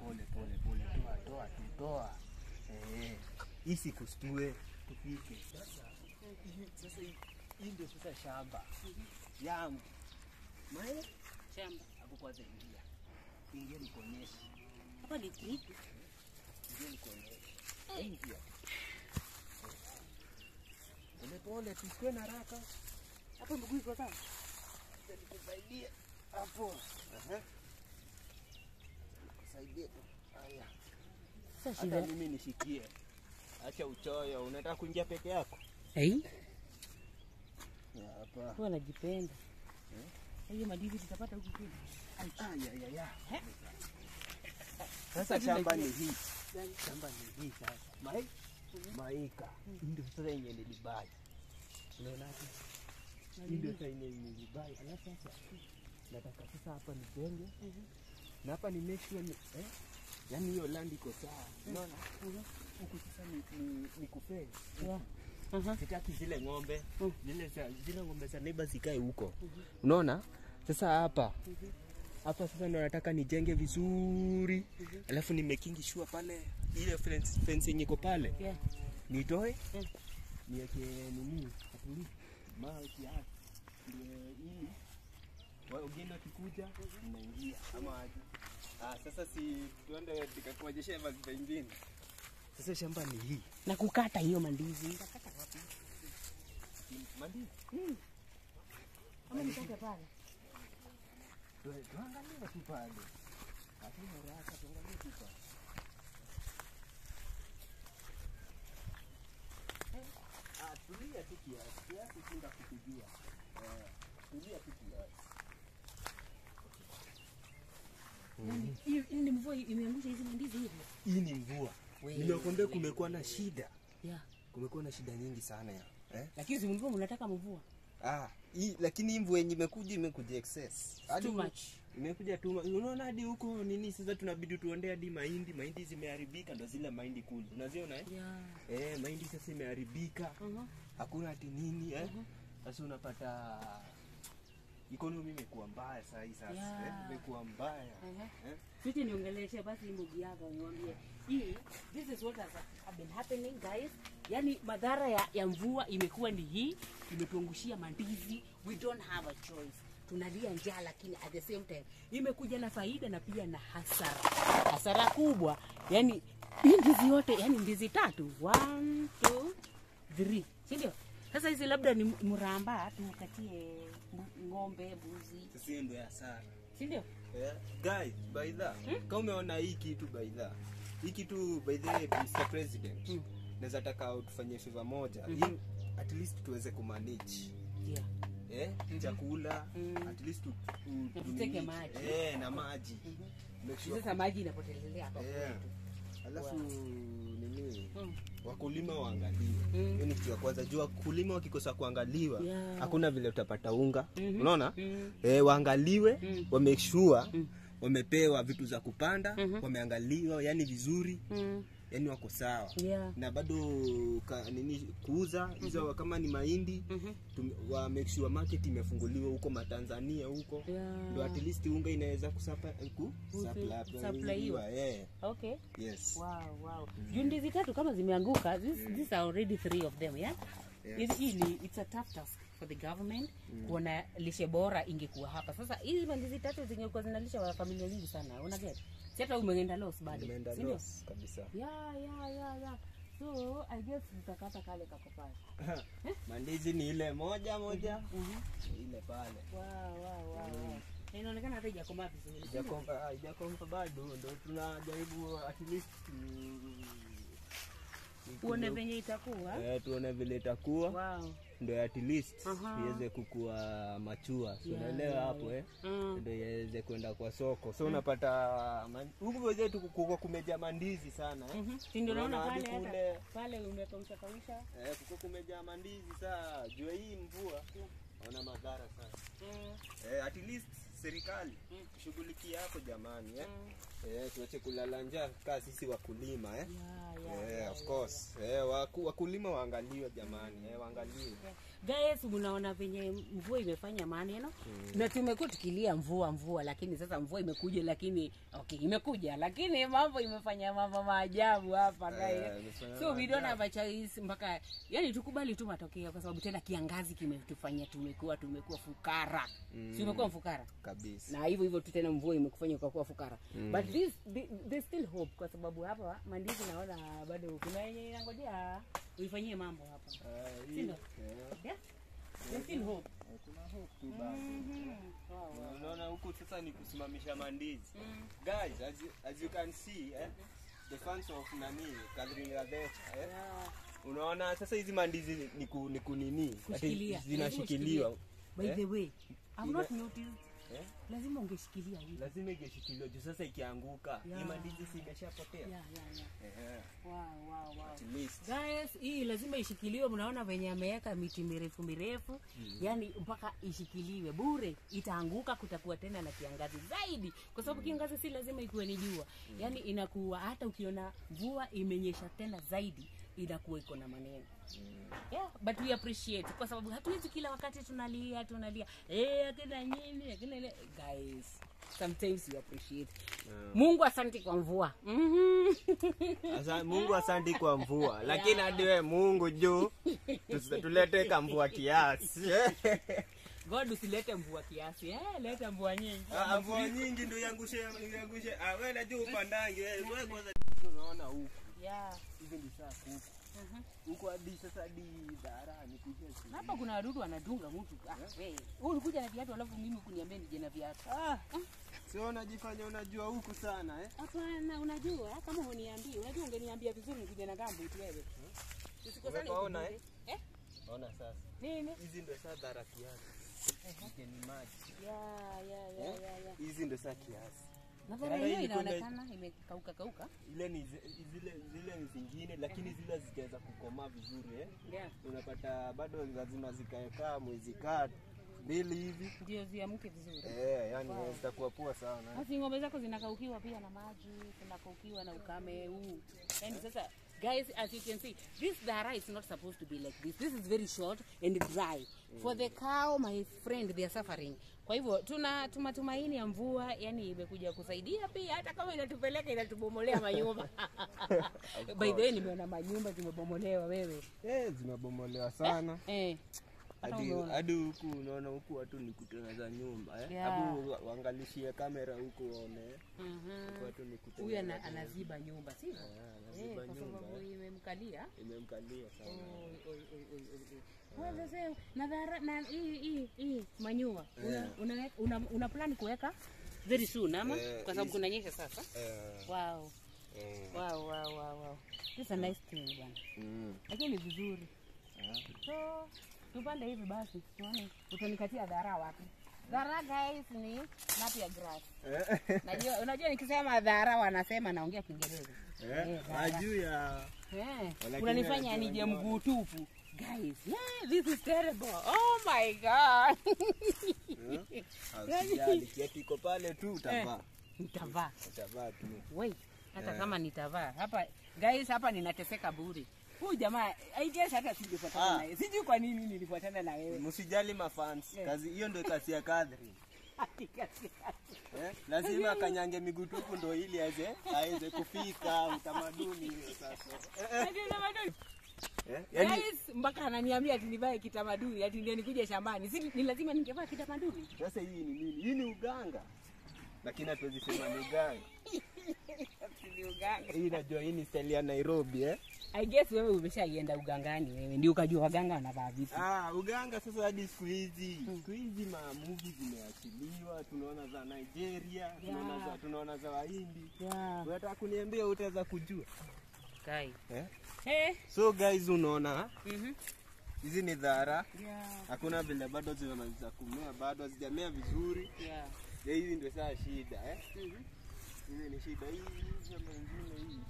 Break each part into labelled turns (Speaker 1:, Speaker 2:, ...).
Speaker 1: Pole pole pole, toa toa tu, toa. Eh, hii. Sasa hii- ndio sasa shamba yangu. Mae
Speaker 2: Shamba.
Speaker 1: hapo kwanza ingia. Ingia nikuonyeshe.
Speaker 2: Hapa ni tripu.
Speaker 1: Ingia nikuonyeshe. Ingia. Pole pole, tusiwe na haraka.
Speaker 2: Hapo mguu iko sawa.
Speaker 1: Nikusaidie hapo. Aha. Nikusaidie tu. Haya.
Speaker 2: Sasa
Speaker 1: Hata mimi nishikie. Acha uchoyo, unataka kuingia peke yako?
Speaker 2: Eh?
Speaker 1: Hapa.
Speaker 2: Wewe unajipenda. Hiyo madizi tutapata huku kule.
Speaker 1: Ah, ya, ya, ya. Sasa shamba ni hii. Shamba ni hii sasa. Mai? Maika. Ndio sasa yenye nilibai. Unaonaje? Ndio sasa yenye nilibai. Alafu sasa nataka sasa hapa nijenge. Na hapa ni make sure eh? yani hiyo land iko sawa. Unaona? Huku sasa ni ni, ni kufence.
Speaker 2: Yeah. Aha.
Speaker 1: Sitaki zile ng'ombe
Speaker 2: Mm.
Speaker 1: zile zile ng'ombe za neighbor zikae huko. Unaona? Sasa hapa hapa sasa ndo nataka nijenge vizuri, alafu nimekingishua pale ile fence fence yenye iko pale
Speaker 2: Yeah.
Speaker 1: nitoe
Speaker 2: Mm.
Speaker 1: niweke nini atuli mawe kiasi ndio hii wageni wakikuja mnaingia ama aje? Ah, sasa si tuende tukakuonyesha mazingira vingine. Sasa shamba ni hii
Speaker 2: Na kukata hiyo mandizi. Nitakata wapi?
Speaker 1: mandi
Speaker 2: Ama nikate pale.
Speaker 1: Tu- tuangalie tu pale. Hatuna haraka, tuangalie tu pale. Ah, tulia tu kiasi, kiasi kinda ndakukujua. Eh, tulia tu kiasi.
Speaker 2: Yaani, hii ni mvua imeangusha hizi ndizi hivi.
Speaker 1: Hii ni mvua.
Speaker 2: We-
Speaker 1: kumekuwa na shida.
Speaker 2: Yeah.
Speaker 1: Kumekuwa na shida nyingi sana ya. Eh?
Speaker 2: Lakini si mvua mnataka mvua.
Speaker 1: Ah, hii lakini hii mvua yenye imekuja imekuja excess. Hadi
Speaker 2: Too much.
Speaker 1: imekuja tu unaona hadi huko nini sasa tunabidi tuonde hadi mahindi mahindi zimeharibika ndo zile mahindi kuli unaziona eh?
Speaker 2: Yeah.
Speaker 1: eh mahindi sasa imeharibika
Speaker 2: -huh.
Speaker 1: hakuna ati nini eh Uh-huh. sasa unapata ikonomi imekuwa mbaya sasa hivi sasa
Speaker 2: Yeah.
Speaker 1: eh? imekuwa mbaya
Speaker 2: Aha.
Speaker 1: eh?
Speaker 2: Sisi niongeleshe basi mbugi yako niwaambie. Hii this is what has been happening guys. Yani madhara ya, ya mvua imekuwa ni hii, imetuangushia mandizi. We don't have a choice. Tunalia njaa lakini at the same time imekuja na faida na pia na hasara. Hasara kubwa. Yani hii ndizi yote, yani ndizi tatu. One, two, three. Si ndio? Sasa hizi labda ni mramba tukatie ng'ombe, mbuzi.
Speaker 1: sasa hiyo ndio hasara
Speaker 2: Si ndio?
Speaker 1: Yeah. Guys, by the kama umeona hii kitu by the hii kitu by the way, Mr. President
Speaker 2: Mm.
Speaker 1: naweza taka utufanyie favor moja hii at least tuweze kumanage
Speaker 2: Yeah.
Speaker 1: eh chakula
Speaker 2: Mm.
Speaker 1: at least tu, tu, tu
Speaker 2: tuteke maji.
Speaker 1: eh na maji make sure
Speaker 2: Sasa maji inapotelelea hapa kwetu.
Speaker 1: alafu nini
Speaker 2: Mm.
Speaker 1: wakulima waangaliwe
Speaker 2: Mm.
Speaker 1: ni kitu ya kwanza juu wakulima wakikosa kuangaliwa
Speaker 2: Yeah.
Speaker 1: hakuna vile utapata unga
Speaker 2: Mhm.
Speaker 1: unaona
Speaker 2: Mm.
Speaker 1: eh, waangaliwe
Speaker 2: Mm.
Speaker 1: wa make sure
Speaker 2: Mm.
Speaker 1: Wamepewa vitu za kupanda
Speaker 2: mm -hmm.
Speaker 1: wameangaliwa yani vizuri
Speaker 2: Mm.
Speaker 1: yani wako sawa
Speaker 2: Yeah.
Speaker 1: na bado ka, nini kuuza hizo kama ni mahindi
Speaker 2: Mhm.
Speaker 1: tum- wa make sure market imefunguliwa huko matanzania huko
Speaker 2: Yeah.
Speaker 1: ndo at least unga inaweza kusapa ku supply-
Speaker 2: Supplyiwa.
Speaker 1: eh
Speaker 2: Okay.
Speaker 1: yes
Speaker 2: Wow, wow. Juu ndizi tatu kama zimeanguka, this, yeah. these are already three of them, yeah? Hii ni it's a tough task for the government mm. kuona lishe bora ingekuwa hapa. Sasa hizi mandizi tatu zingekuwa zinalisha wa familia nyingi sana. Una get? Si hata umeenda loss bado.
Speaker 1: umeenda
Speaker 2: Si ndio?
Speaker 1: loss kabisa
Speaker 2: Yeah, yeah, yeah, yeah. So, I guess tutakata kale kako pale.
Speaker 1: mandizi ni ile moja moja
Speaker 2: Mhm.
Speaker 1: ile pale
Speaker 2: Wow, wow, wow, wow. Inaonekana hata haijakomaa vizuri.
Speaker 1: Haijakomba bado ndo tunajaribu at least tu-
Speaker 2: Uone venye itakuwa.
Speaker 1: eh, tuone vile itakuwa
Speaker 2: Wow.
Speaker 1: ndo at least iweze kukua machua
Speaker 2: Yeah,
Speaker 1: unaelewa
Speaker 2: yeah,
Speaker 1: hapo eh
Speaker 2: Mm.
Speaker 1: ndo iweze kwenda kwa soko so unapata man- huku wenzetu kuko kumeja mandizi sana eh?
Speaker 2: mm -hmm. ndio naona pale hata
Speaker 1: kule
Speaker 2: pale umekausha kausha.
Speaker 1: eh, kuko kumeja mandizi saa jua hii mvua ona madhara sana
Speaker 2: Mm.
Speaker 1: eh, at least serikali
Speaker 2: Mm.
Speaker 1: yako hapo jamani eh?
Speaker 2: Mm.
Speaker 1: Eh, tuache kulala njaa kaa sisi wakulima eh?
Speaker 2: Yeah, yeah,
Speaker 1: Eh,
Speaker 2: yeah,
Speaker 1: of
Speaker 2: yeah.
Speaker 1: course eh, waku, wakulima waangaliwe jamani eh, waangaliwe
Speaker 2: Guys, unaona venye mvua imefanya maneno mm. na tumekuwa tukilia mvua mvua, lakini sasa mvua imekuja, lakini okay, imekuja lakini mambo imefanya mambo maajabu hapa guys.
Speaker 1: Eh,
Speaker 2: so we don't have a choice mpaka yani tukubali tu matokeo, kwa sababu tena kiangazi kimetufanya tumekuwa tumekuwa fukara mm. si umekuwa mfukara
Speaker 1: kabisa
Speaker 2: na hivyo hivyo tu tena mvua imekufanya ukakuwa fukara mm. but this there's still hope kwa sababu hapa mandizi naona bado kuna yenye inangojea uifanyie mambo hapa
Speaker 1: Eh, hii- eh,
Speaker 2: yeah? there's still hope
Speaker 1: eh, kuna hope tu bado.
Speaker 2: Mhm. Wow, wow.
Speaker 1: unaona huku sasa ni kusimamisha mandizi
Speaker 2: Mm.
Speaker 1: guys as you, as you can see eh, the fans of nani Catherine Gadecha eh,
Speaker 2: Yeah.
Speaker 1: unaona sasa hizi mandizi ni ku, ni kunini zinashikiliwa
Speaker 2: by
Speaker 1: eh,
Speaker 2: the way I've not noticed
Speaker 1: eh,
Speaker 2: lazima ungeshikilia hivi
Speaker 1: lazima ingeshikilia juu sasa ikianguka
Speaker 2: Yeah.
Speaker 1: hii mandizi si imeshapotea
Speaker 2: yeah, yeah, yeah.
Speaker 1: Eh,
Speaker 2: Wow, wow, wow.
Speaker 1: at least
Speaker 2: Guys, hii lazima ishikiliwe. Mnaona venye ameweka miti mirefu mirefu mm. yani mpaka ishikiliwe bure, itaanguka. Kutakuwa tena na kiangazi zaidi, kwa sababu mm. kiangazi si lazima ikuwe ni jua mm. yani inakuwa hata ukiona mvua imenyesha tena zaidi inakuwa iko na maneno mm. yeah, but we appreciate kwa sababu hatuwezi kila wakati tunalia tunalia eh, akina nyinyi akina ile guys. Sometimes you appreciate.
Speaker 1: Yeah.
Speaker 2: Mungu asante kwa mvua. Mm
Speaker 1: Asa, Mungu asanti kwa mvua. Lakini hadi wewe Mungu juu tulete kamvua kiasi.
Speaker 2: God usilete mvua kiasi. Eh, leta mvua nyingi.
Speaker 1: Ah, mvua nyingi ndio yangushe yangushe. ah, wewe najua upandange wewe wewe kwanza unaona huku
Speaker 2: Yeah.
Speaker 1: hivi ni saa huku Huku hadi sasa hadi dhara kuja
Speaker 2: Na Hapa kuna wadudu wanadunga mtu. Ah, wewe. Wewe ulikuja na viatu alafu mimi kuniambia nije na viatu.
Speaker 1: ah sio unajifanya unajua huku sana eh
Speaker 2: Hapana, unajua kama huniambii, unajua ungeniambia vizuri nikuje na gambo tu wewe. Usikosane.
Speaker 1: Unaona
Speaker 2: eh? Eh?
Speaker 1: ona sasa
Speaker 2: Nini?
Speaker 1: hizi ndio sasa dhara kiasi ni maji
Speaker 2: Ya, ya, ya, ya, ya.
Speaker 1: hizi ndio sasa kiasi
Speaker 2: Na
Speaker 1: Dara
Speaker 2: dhara
Speaker 1: hii
Speaker 2: hiyo inaonekana imekauka kauka.
Speaker 1: ile ni zile zile ni zingine lakini zile zitaweza kukomaa vizuri eh
Speaker 2: Yeah.
Speaker 1: unapata bado lazima zikaekaa mwezi kaa mbili hivi
Speaker 2: Ndio ziamke vizuri.
Speaker 1: eh yani zitakuwa poa sana
Speaker 2: Basi ng'ombe zako zinakaukiwa pia na maji, zinakaukiwa na ukame huu. yani sasa guys as you can see this dara is not supposed to be like this. This is very short and dry. For the cow my friend they are suffering. Kwa hivyo tuna tumatumaini ya mvua yani imekuja kusaidia pia hata kama inatupeleka inatubomolea manyumba. By the way nimeona manyumba zimebomolewa wewe.
Speaker 1: eh zimebomolewa sana
Speaker 2: Eh. Hata
Speaker 1: hadi huku unaona huku watu ni kutengeneza nyumba eh
Speaker 2: Yeah.
Speaker 1: Abu waangalishie kamera huku waone watu ni
Speaker 2: Huyu ana, anaziba nyumba sivyo?
Speaker 1: Ah,
Speaker 2: Eh,
Speaker 1: anaziba
Speaker 2: kwa
Speaker 1: nyumba,
Speaker 2: sababu imemkalia.
Speaker 1: imemkalia sana
Speaker 2: Oi, oi, oi, oi, oi, oi. Wewe sasa, na dhara na hii hii hii manyua una,
Speaker 1: Yeah.
Speaker 2: una, una, una plan kuweka very soon ama
Speaker 1: yeah,
Speaker 2: kwa sababu kunanyesha sasa
Speaker 1: yeah.
Speaker 2: wow
Speaker 1: Yeah.
Speaker 2: wow wow wow wow this is a nice thing bwana
Speaker 1: mm.
Speaker 2: lakini vizuri so tupande hivi basi tuone utanikatia dhara wapi. Dhara guys ni napi ya grass.
Speaker 1: Eh.
Speaker 2: Najua unajua nikisema dhara wanasema naongea kiingereza.
Speaker 1: Eh
Speaker 2: dhara.
Speaker 1: juu ya
Speaker 2: Eh, unanifanya nije mguu tupu. Guys yeah, this is terrible. Oh my god.
Speaker 1: Asijali, kiatu iko pale tu utavaa.
Speaker 2: nitavaa.
Speaker 1: Utavaa tu.
Speaker 2: wait hata kama nitavaa. Hapa guys hapa ninateseka bure huyu jamaa I guess hata singefuatana
Speaker 1: Ah.
Speaker 2: naye sijui kwa nini nilifuatana na wewe
Speaker 1: Msijali mafans.
Speaker 2: Yeah.
Speaker 1: Kazi hiyo ndio kazi ya Catherine. Eh? Lazima akanyange miguu tupu ndio ili aweze aweze kufika utamaduni hiyo sasa. Eh? Yaani
Speaker 2: guys mpaka ananiambia ati nivae kitamaduni ati ndio nikuje shambani si ni lazima ningevaa kitamaduni
Speaker 1: sasa hii ni nini? Hii ni uganga. Lakini hatuwezi sema ni uganga. Hii najua hii ni style ya Nairobi eh.
Speaker 2: I guess wewe umeshaienda ugangani wewe ndio ukajua waganga wanavaa vipi
Speaker 1: Ah, uganga sasa hadi siku hizi siku hizi ma movie zimeachiliwa, tunaona za Nigeria, tunaona za tunaona za Wahindi.
Speaker 2: yeah.
Speaker 1: Unataka kuniambia utaweza kujua?
Speaker 2: Kai.
Speaker 1: Eh?
Speaker 2: Hey.
Speaker 1: So guys, unaona
Speaker 2: Mhm.
Speaker 1: hizi ni dhara,
Speaker 2: Yeah.
Speaker 1: hakuna vile bado zinamaliza kumea, bado hazijamea vizuri.
Speaker 2: Yeah.
Speaker 1: Ya hizi ndio saa shida eh?
Speaker 2: Mhm.
Speaker 1: Hizi ni shida hii shamba ingine hii.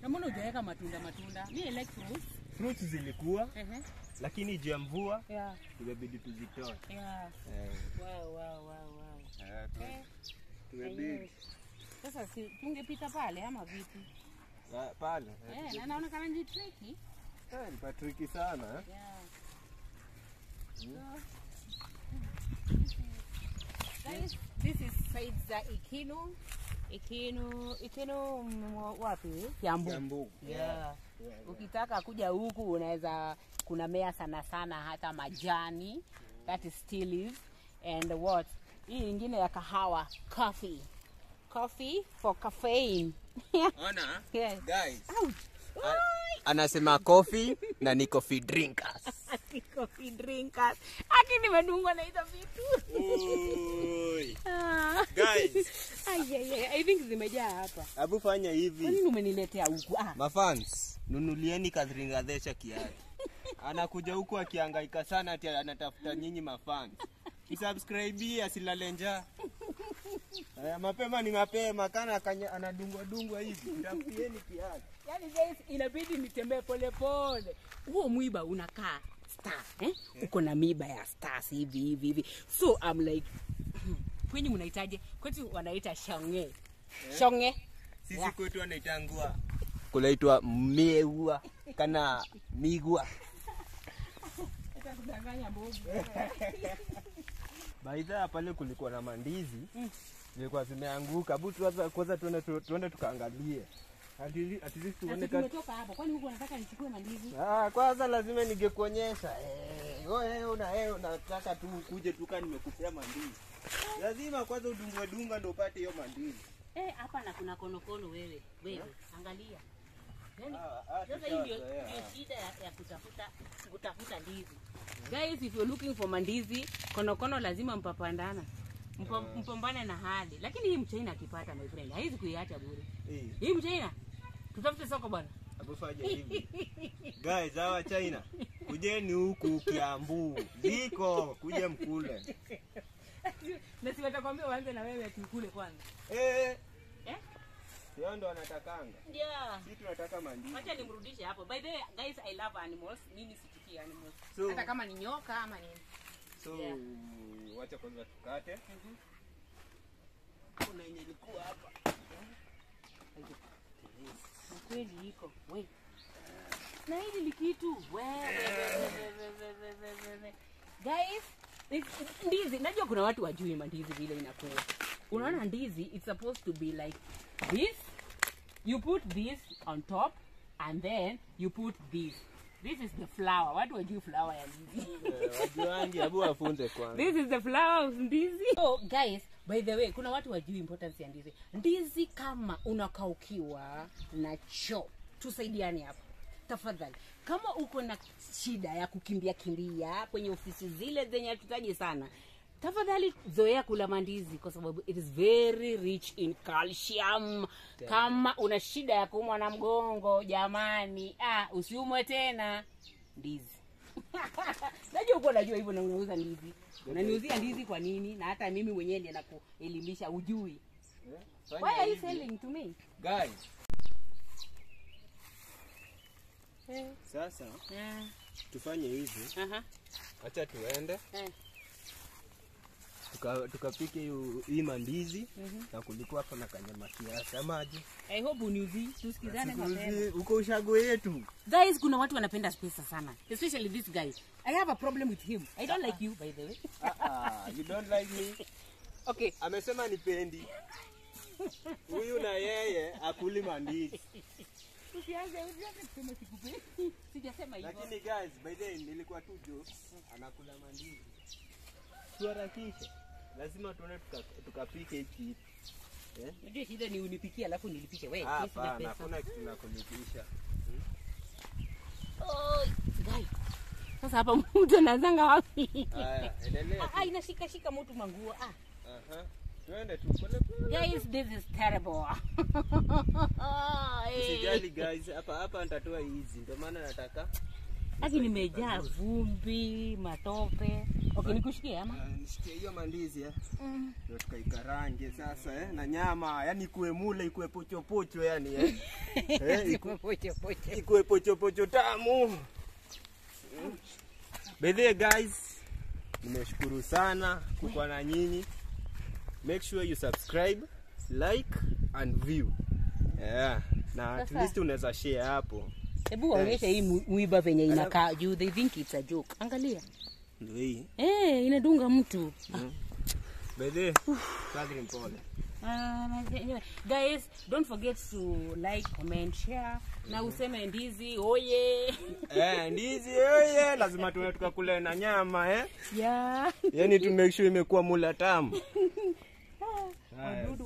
Speaker 2: Na mbona hujaweka matunda matunda? Mimi like fruits.
Speaker 1: Fruits zilikuwa
Speaker 2: Ehe.
Speaker 1: lakini juu ya mvua
Speaker 2: Yeah.
Speaker 1: imebidi tuzitoe.
Speaker 2: Yeah.
Speaker 1: Eh.
Speaker 2: Wow, wow, wow, wow.
Speaker 1: Haya,
Speaker 2: Eh,
Speaker 1: tumebidi.
Speaker 2: Sasa si tungepita pale ama vipi?
Speaker 1: Ah, Pale.
Speaker 2: Eh, na kama ni tricky.
Speaker 1: Eh, ni patriki sana. eh.
Speaker 2: Yeah. Guys, this is side za Ikinu. Ikinu, Ikinu wapi? Kiambu.
Speaker 1: Kiambu.
Speaker 2: Yeah.
Speaker 1: Yeah, yeah.
Speaker 2: Ukitaka kuja huku unaweza kuna mea sana sana hata majani mm. that is tea leaves and what hii ingine ya kahawa coffee coffee for caffeine
Speaker 1: Ona,
Speaker 2: yes.
Speaker 1: guys.
Speaker 2: Ouch.
Speaker 1: Anasema coffee na ni coffee drinkers.
Speaker 2: Ati coffee drinkers Ati nimedungwa na hizo vitu Ah.
Speaker 1: Guys,
Speaker 2: I think zimejaa hapa
Speaker 1: hebu fanya
Speaker 2: kwa
Speaker 1: hivi.
Speaker 2: nini umeniletea huku ah.
Speaker 1: Mafans, nunulieni Catherine Gadesha kiatu. Anakuja huku akiangaika sana ati anatafuta nyinyi mafans. Kisubscribe asilale njaa. Aya, mapema ni mapema kana anadungwa dungwa hivi. Tafutieni kiatu.
Speaker 2: Yaani guys, inabidi nitembee polepole. Huo mwiba unakaa star eh? Uko na miba ya stars hivi hivi hivi, so I'm like kwenye mnahitaje? Kwetu wanaita shonge yeah. shonge.
Speaker 1: Sisi
Speaker 2: Yeah.
Speaker 1: kwetu anaitangua kunaitwa meua kana migwa. Baidha pale kulikuwa na mandizi
Speaker 2: Mm.
Speaker 1: zilikuwa zimeanguka. Tuanza kwanza tuende tu- tuende tukaangalie. Ah, kwanza lazima ningekuonyesha. Eh, unataka tu ukuje tuka nimekupea mandizi. Lazima kwanza udungwe dunga ndio upate hiyo mandizi.
Speaker 2: Eh, hapa na kuna konokono wewe. Wewe, angalia. Sasa hii ndio shida ya, ya kutafuta kutafuta ndizi. Guys, if you're looking for mandizi, konokono lazima mpapandana. Mpa, mpambane na hali. Lakini hii mchaina akipata my friend, haizi kuiacha bure.
Speaker 1: Eh,
Speaker 2: Hii mchaina tutafute soko bwana.
Speaker 1: hapo fanya hivi. Guys, hawa China. Kujeni huku Kiambu. Ziko, kuje mkule.
Speaker 2: Na si watakwambia waanze na wewe tukule kwanza.
Speaker 1: Eh,
Speaker 2: Eh?
Speaker 1: sio ndo wanatakanga.
Speaker 2: Yeah.
Speaker 1: Sisi tunataka mandizi.
Speaker 2: Acha nimrudishe hapo. By the way, guys, I love animals. Mimi sichuki animals.
Speaker 1: So-
Speaker 2: Hata kama ni nyoka ama nini.
Speaker 1: So,
Speaker 2: Yeah.
Speaker 1: wacha kwanza tukate.
Speaker 2: Mhm.
Speaker 1: Kuna yenye ilikuwa hapa.
Speaker 2: Na kweli iko we na hili ni kitu guys ndizi najua kuna watu wajui mandizi vile inakuwa unaona ndizi it's supposed to be like this you put this on top and then you put this this is the flower watu wajui flower ya ndizi this is the flower of ndizi so guys by the way, kuna watu wajui importance ya ndizi. Ndizi kama unakaukiwa na choo, tusaidiane hapo tafadhali. Kama uko na shida ya kukimbia kimbia kwenye ofisi zile zenye hatutaji sana, tafadhali zoea kula mandizi kwa sababu it is very rich in calcium. Kama una shida ya kuumwa na mgongo, jamani, ah, usiumwe tena ndizi najua uko najua hivyo na unauza ndizi unaniuzia ndizi kwa nini? Na hata mimi mwenyewe ndiye nakuelimisha ujui
Speaker 1: Yeah,
Speaker 2: why are you selling to me?
Speaker 1: Guys,
Speaker 2: Hey.
Speaker 1: sasa
Speaker 2: yeah,
Speaker 1: tufanye hivi.
Speaker 2: aha,
Speaker 1: Acha tuende.
Speaker 2: Eh,
Speaker 1: tuka- tukapike hiyo- hii mandizi
Speaker 2: mhm.
Speaker 1: na kulikuwa kuna kanyama kiasi amaji.
Speaker 2: I hope uniuzii tusikizane mapema
Speaker 1: Uko ushago yetu.
Speaker 2: guys kuna watu wanapenda pesa sana especially this guy i have a problem with him i don't like you by the way
Speaker 1: Ah, ah, you don't like me.
Speaker 2: okay
Speaker 1: Amesema nipendi. Huyu na yeye akuli mandizi.
Speaker 2: usianze usianze kusema sikupendi sijasema hivyo
Speaker 1: Lakini guys, by the way nilikuwa tu jokes. Anakula mandizi. Tuharakishe. Lazima tuone tuka- tukapike hiki kitu. Eh?
Speaker 2: unajua shida ni unipikie alafu nilipishe wewe.
Speaker 1: Ah, Hapana,
Speaker 2: pesa
Speaker 1: hakuna kitu na kunipisha.
Speaker 2: Oh, guys. Sasa hapa mtu anazanga wapi?
Speaker 1: Haya, endelea.
Speaker 2: Ah, ah, inashika shika mtu manguo. Ah.
Speaker 1: Aha. Tuende tu pole pole.
Speaker 2: Guys, this is terrible.
Speaker 1: Usijali guys, hapa hapa nitatoa hizi. Ndio maana nataka
Speaker 2: Haki nimejaa vumbi, matope. Okay, nikushikie ama?
Speaker 1: Ah, nishikie hiyo mandizi eh.
Speaker 2: Mm.
Speaker 1: Ndio tukaikarange sasa eh, na nyama, yani ikuwe mule, ikue pocho pocho yani eh. eh iku,
Speaker 2: pocho pocho.
Speaker 1: ikuwe pocho pocho tamu. By the guys, nimeshukuru sana kukwa na nyinyi. make sure you subscribe like and view yeah. na at least unaweza share hapo
Speaker 2: hebu waonyeshe hii mu- mwiba venye inakaa juu. They think it's a joke. Angalia.
Speaker 1: Ndio hii.
Speaker 2: Eh inadunga mtu.
Speaker 1: The way, Catherine pole
Speaker 2: Ah, anyway, guys don't forget to like comment share mm -hmm. na useme ndizi oye.
Speaker 1: Eh ndizi oye. Lazima tuwe tukakule na nyama eh.
Speaker 2: Yeah.
Speaker 1: Yani to make sure imekuwa mula tamu.
Speaker 2: Wadudu